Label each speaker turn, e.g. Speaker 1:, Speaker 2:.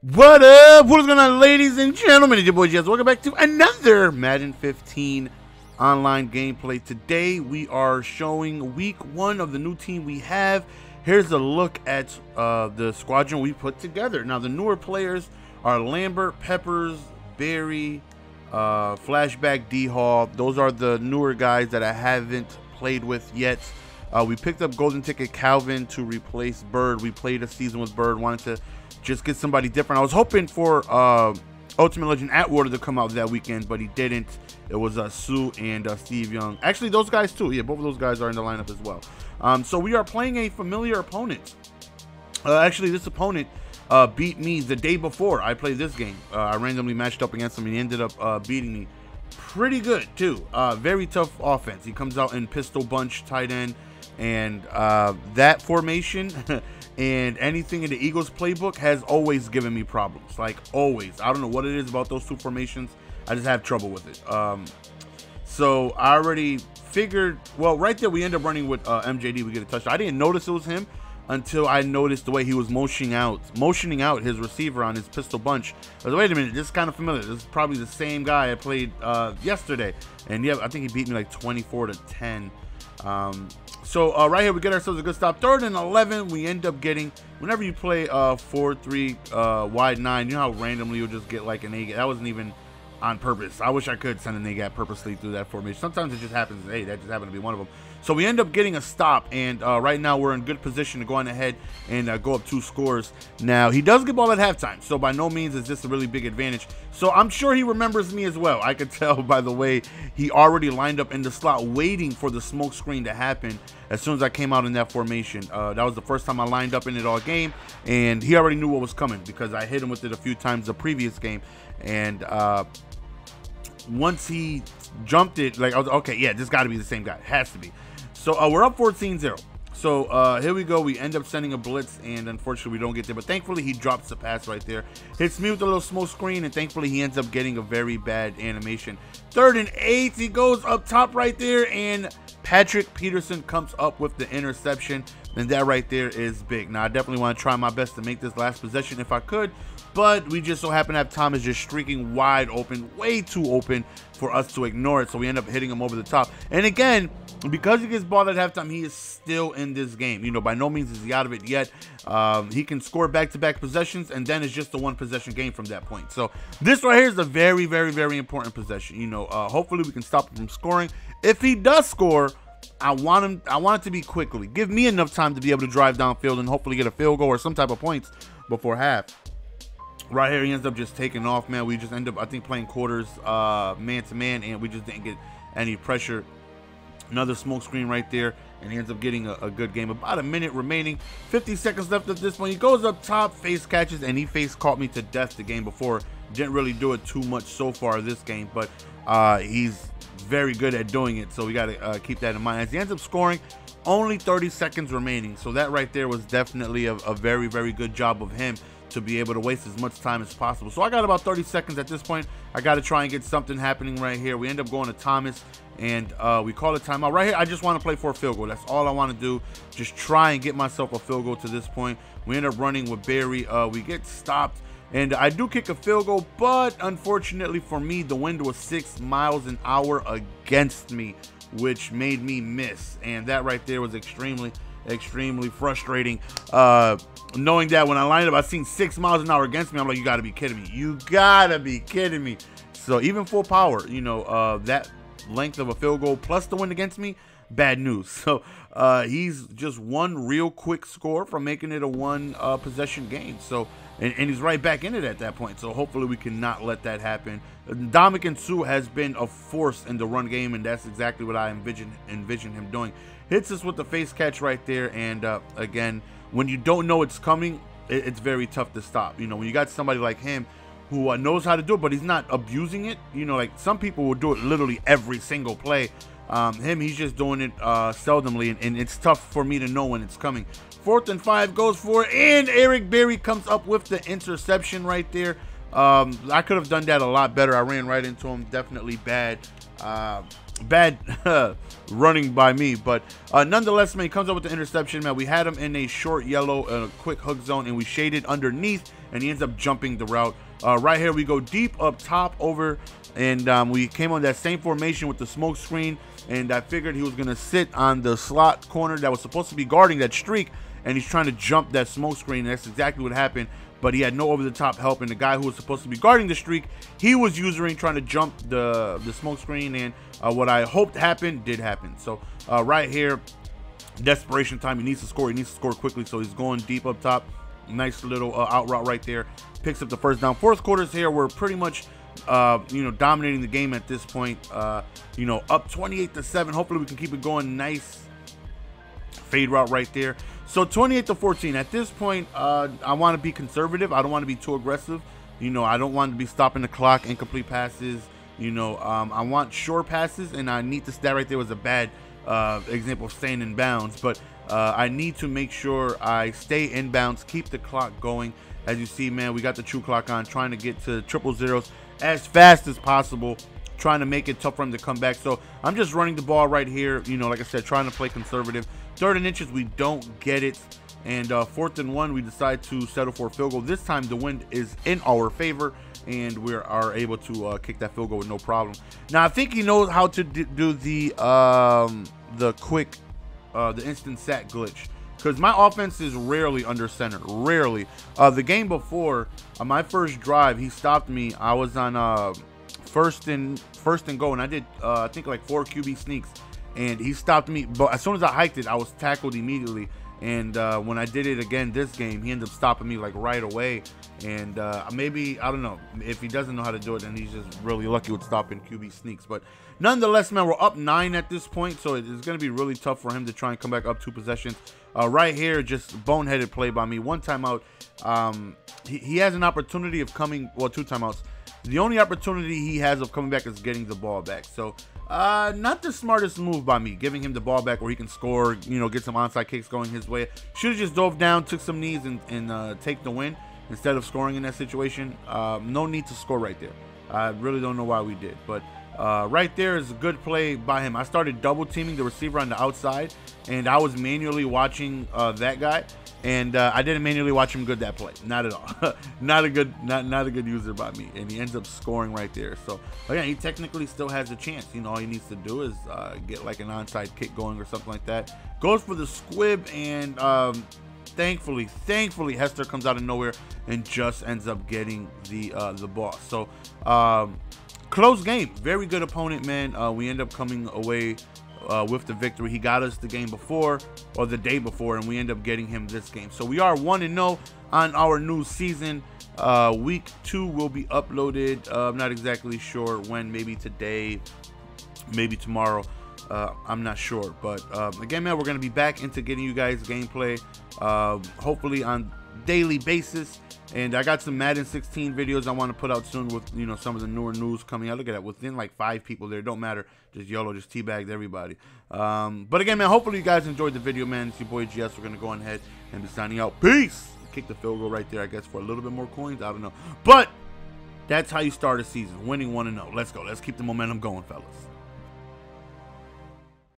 Speaker 1: What up? What is going on, ladies and gentlemen? It's your boy GS. Welcome back to another Madden 15 online gameplay. Today, we are showing week one of the new team we have. Here's a look at uh, the squadron we put together. Now, the newer players are Lambert, Peppers, Barry, uh, Flashback, D-Hall. Those are the newer guys that I haven't played with yet. Uh, we picked up Golden Ticket Calvin to replace Bird. We played a season with Bird, wanted to just get somebody different. I was hoping for uh, Ultimate Legend Atwater to come out that weekend, but he didn't. It was uh, Suh and uh, Steve Young. Actually, those guys too. Yeah, both of those guys are in the lineup as well. Um, so we are playing a familiar opponent. Uh, actually, this opponent uh, beat me the day before I played this game. Uh, I randomly matched up against him, and he ended up uh, beating me pretty good too. Uh, very tough offense. He comes out in pistol bunch, tight end, and uh, that formation and anything in the Eagles playbook has always given me problems. Like always. I don't know what it is about those two formations. I just have trouble with it. Um, so I already figured. Well, right there we end up running with uh, MJD. We get a touchdown. I didn't notice it was him until I noticed the way he was motioning out, motioning out his receiver on his pistol bunch. I was like, wait a minute, this is kind of familiar. This is probably the same guy I played uh, yesterday, and yeah, I think he beat me like 24 to 10. Um, so uh, right here, we get ourselves a good stop. Third and 11, we end up getting, whenever you play uh, 4-3 uh, wide 9, you know how randomly you'll just get like an A. That wasn't even on purpose. I wish I could send A gap purposely through that formation. Sometimes it just happens. Hey, that just happened to be one of them. So we end up getting a stop, and uh, right now we're in good position to go on ahead and uh, go up two scores. Now, he does get ball at halftime, so by no means is this a really big advantage. So I'm sure he remembers me as well. I could tell by the way he already lined up in the slot waiting for the smoke screen to happen as soon as I came out in that formation. Uh, that was the first time I lined up in it all game, and he already knew what was coming because I hit him with it a few times the previous game. And uh, once he jumped it, like was okay, yeah, this got to be the same guy. Has to be. So uh, we're up 14-0. So uh, here we go. We end up sending a blitz, and unfortunately we don't get there. But thankfully he drops the pass right there. Hits me with a little smoke screen, and thankfully he ends up getting a very bad animation. Third and eight. He goes up top right there, and Patrick Peterson comes up with the interception. And that right there is big. Now I definitely want to try my best to make this last possession if I could but we just so happen to have Thomas just streaking wide open, way too open for us to ignore it. So we end up hitting him over the top. And again, because he gets ball at halftime, he is still in this game. You know, by no means is he out of it yet. Um, he can score back-to-back -back possessions, and then it's just a one-possession game from that point. So this right here is a very, very, very important possession. You know, uh, hopefully we can stop him from scoring. If he does score, I want him. I want it to be quickly. Give me enough time to be able to drive downfield and hopefully get a field goal or some type of points before half. Right here he ends up just taking off man. We just end up i think playing quarters uh man to man and we just didn't get any pressure. Another smoke screen right there and he ends up getting a, a, good game. About a minute remaining 50 seconds left at this point. He goes up top face catches and he face caught me to death the game before. Didn't really do it too much so far this game but uh he's very good at doing it so we got to uh, keep that in mind as he ends up scoring only 30 seconds remaining so that right there was definitely a, a very very good job of him to be able to waste as much time as possible. So I got about 30 seconds at this point. I got to try and get something happening right here. We end up going to Thomas and uh, we call it timeout. Right here, I just want to play for a field goal. That's all I want to do. Just try and get myself a field goal to this point. We end up running with Barry. Uh, we get stopped. And I do kick a field goal, but unfortunately for me, the wind was six miles an hour against me, which made me miss. And that right there was extremely, extremely frustrating. Uh, knowing that when I lined up, I seen six miles an hour against me. I'm like, you gotta be kidding me. You gotta be kidding me. So even full power, you know, uh, that length of a field goal plus the win against me, bad news. So uh, he's just one real quick score from making it a one uh, possession game. So and, and, he's right back in it at that point. So hopefully we cannot let that happen. Ndamukong Suh has been a force in the run game, and that's exactly what I envision envision him doing. Hits us with the face catch right there, and uh, again, when you don't know it's coming, it, it's very tough to stop. You know, when you got somebody like him who uh, knows how to do it, but he's not abusing it. You know, like some people will do it literally every single play. Um, him, he's just doing it uh, seldomly, and, and, it's tough for me to know when it's coming. Fourth and five goes for it, and Eric Berry comes up with the interception right there. Um, I could have done that a lot better. I ran right into him. Definitely bad. Uh, bad running by me. But uh, nonetheless, man, he comes up with the interception, man. We had him in a short yellow, uh, quick hook zone, and we shaded underneath, and he ends up jumping the route. Uh, right here, we go deep up top over, and um, we came on that same formation with the smoke screen, and I figured he was going to sit on the slot corner that was supposed to be guarding that streak, and he's trying to jump that smoke screen, and that's exactly what happened but he had no over-the-top help. And the guy who was supposed to be guarding the streak, he was using trying to jump the the smoke screen. And uh, what I hoped happened did happen. So uh, right here, desperation time. He needs to score. He needs to score quickly. So he's going deep up top. Nice little uh, out route right there. Picks up the first down. Fourth quarters here. We're pretty much uh, you know, dominating the game at this point. Uh, you know, up 28 to 7. Hopefully we can keep it going. Nice fade route right there. So 28 to 14. At this point, uh, I want to be conservative. I don't want to be too aggressive. You know, I don't want to be stopping the clock, incomplete passes. You know, um, I want short passes, and I need this. That right there was a bad uh, example of staying in bounds, but uh, I need to make sure I stay in bounds, keep the clock going. As you see, man, we got the true clock on, trying to get to triple zeros as fast as possible trying to make it tough for him to come back. So I'm just running the ball right here. You know, like I said, trying to play conservative. Third and inches, we don't get it. And uh, fourth and one, we decide to settle for a field goal. This time, the wind is in our favor, and we are able to uh, kick that field goal with no problem. Now, I think he knows how to do the um, the quick, uh, the instant sack glitch. Because my offense is rarely under center, rarely. Uh, the game before, on my first drive, he stopped me. I was on uh, first and first and goal, and I did uh, I think like four QB sneaks, and he stopped me. But as soon as I hiked it, I was tackled immediately. And uh, when I did it again this game, he ended up stopping me like right away. And uh, maybe I don't know if he doesn't know how to do it, then he's just really lucky with stopping QB sneaks. But nonetheless, man, we're up nine at this point, so it's going to be really tough for him to try and come back up two possessions. Uh, right here, just boneheaded play by me. One timeout. Um, he, he has an opportunity of coming. Well, two timeouts the only opportunity he has of coming back is getting the ball back. So, uh, not the smartest move by me, giving him the ball back where he can score, you know, get some onside kicks going his way. Should have just dove down, took some knees, and, and uh, take the win instead of scoring in that situation. Um, no need to score right there. I really don't know why we did, but uh, right there is a good play by him. I started double teaming the receiver on the outside, and I was manually watching uh, that guy and uh, I didn't manually watch him good that play. Not at all. not a good, not not a good user by me. And he ends up scoring right there. So again, he technically still has a chance. You know, all he needs to do is uh, get like an onside kick going or something like that. Goes for the squib, and um, thankfully, thankfully, Hester comes out of nowhere and just ends up getting the uh, the ball. So. Um, close game. Very good opponent, man. Uh, we end up coming away uh, with the victory. He got us the game before or the day before, and we end up getting him this game. So we are 1 and 0 on our new season. Uh, week two will be uploaded. Uh, I'm not exactly sure when, maybe today, maybe tomorrow. Uh, I'm not sure. But um, again, man, we're going to be back into getting you guys gameplay, uh, hopefully on daily basis. And I got some Madden 16 videos I want to put out soon with, you know, some of the newer news coming out. Look at that. Within like five people there. Don't matter. Just YOLO, just teabagged everybody. Um, but again, man, hopefully you guys enjoyed the video, man. It's your boy GS. We're going to go ahead and be signing out. Peace! Kick the field goal right there, I guess, for a little bit more coins. I don't know. But that's how you start a season. Winning 1-0. Let's go. Let's keep the momentum going, fellas.